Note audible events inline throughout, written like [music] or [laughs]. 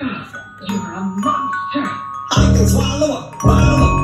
You're a monster. I can swallow a bottle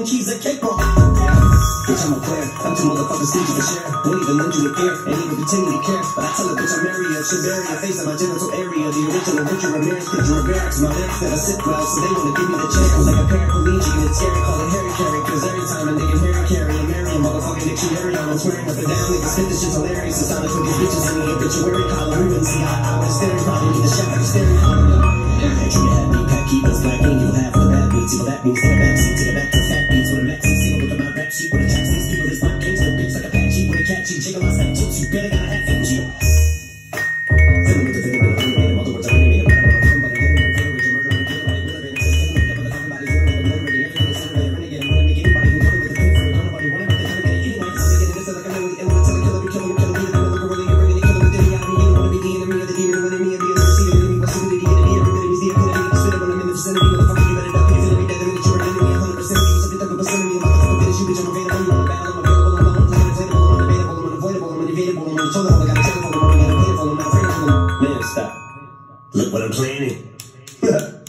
and cheese a cake on. Bitch, I'm a player. I'm too motherfuckers stingy to share. Won't even lend you a ear, ain't even pretending to care. But I tell a bitch I'm area, she'll bury her face in my genital area. The original Richard Ramirez, picture of barracks. My lyrics never sit well, so they wanna give me the check. I'm like a paraplegic and it's scary, call it Harry Carry. Cause every time a nigga Harry Carry, I'm marrying motherfucking dictionary. I'm swearing up and down, niggas think this shit's hilarious. It's not like fucking bitches in the obituary column. We wouldn't see eye to eye, staring probably in the shower, staring. Treat me, happy, keep us black, and you'll have the bad beats. Well, that means the bad Yeah. Hold on, I got a I got. Man, stop. Look what I'm planning. [laughs]